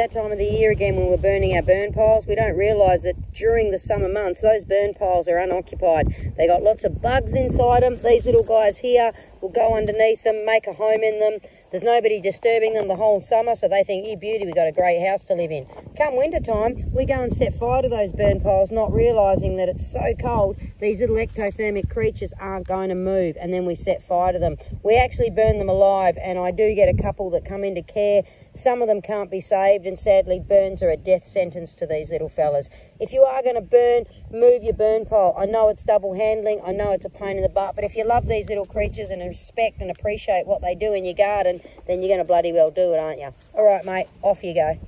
that time of the year again when we're burning our burn piles. We don't realise that during the summer months, those burn piles are unoccupied. They got lots of bugs inside them. These little guys here will go underneath them, make a home in them. There's nobody disturbing them the whole summer, so they think, you beauty, we've got a great house to live in. Come winter time, we go and set fire to those burn piles, not realising that it's so cold, these little ectothermic creatures aren't going to move, and then we set fire to them. We actually burn them alive, and I do get a couple that come into care. Some of them can't be saved, and sadly, burns are a death sentence to these little fellas. If you are going to burn, move your burn pile. I know it's double handling, I know it's a pain in the butt, but if you love these little creatures and respect and appreciate what they do in your garden, then you're going to bloody well do it, aren't you? All right, mate, off you go.